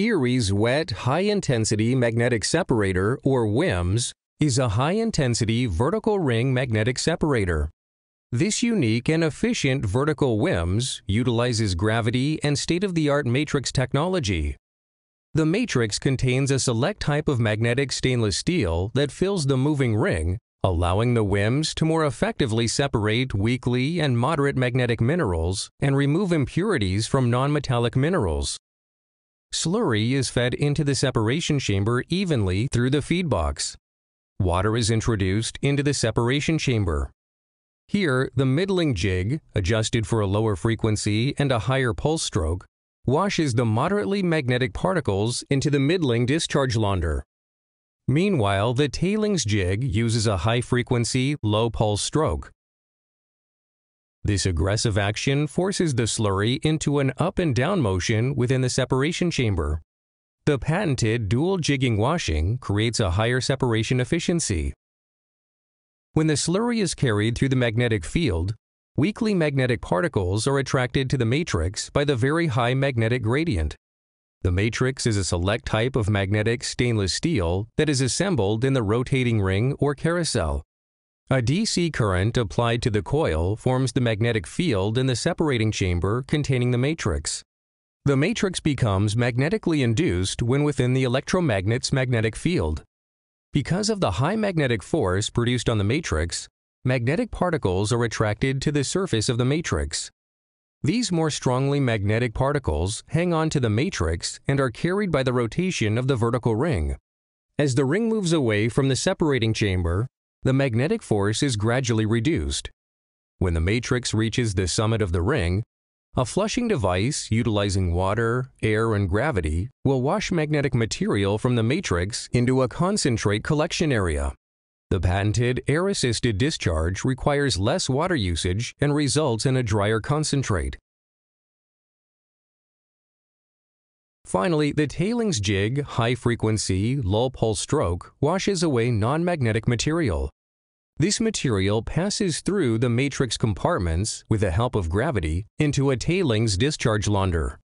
Eriez' Wet High Intensity Magnetic Separator, or WHIMS, is a high-intensity vertical ring magnetic separator. This unique and efficient vertical WHIMS utilizes gravity and state-of-the-art matrix technology. The matrix contains a select type of magnetic stainless steel that fills the moving ring, allowing the WHIMS to more effectively separate weakly and moderate magnetic minerals and remove impurities from nonmetallic minerals. Slurry is fed into the separation chamber evenly through the feed box. Water is introduced into the separation chamber. Here, the middling jig, adjusted for a lower frequency and a higher pulse stroke, washes the moderately magnetic particles into the middling discharge launder. Meanwhile, the tailings jig uses a high-frequency, low-pulse stroke. This aggressive action forces the slurry into an up and down motion within the separation chamber. The patented dual jigging washing creates a higher separation efficiency. When the slurry is carried through the magnetic field, weakly magnetic particles are attracted to the matrix by the very high magnetic gradient. The matrix is a select type of magnetic stainless steel that is assembled in the rotating ring or carousel. A DC current applied to the coil forms the magnetic field in the separating chamber containing the matrix. The matrix becomes magnetically induced when within the electromagnet's magnetic field. Because of the high magnetic force produced on the matrix, magnetic particles are attracted to the surface of the matrix. These more strongly magnetic particles hang on to the matrix and are carried by the rotation of the vertical ring. As the ring moves away from the separating chamber, the magnetic force is gradually reduced. When the matrix reaches the summit of the ring, a flushing device utilizing water, air, and gravity will wash magnetic material from the matrix into a concentrate collection area. The patented air-assisted discharge requires less water usage and results in a drier concentrate. Finally, the tailings jig high-frequency, low-pulse stroke washes away non-magnetic material. This material passes through the matrix compartments with the help of gravity into a tailings discharge launder.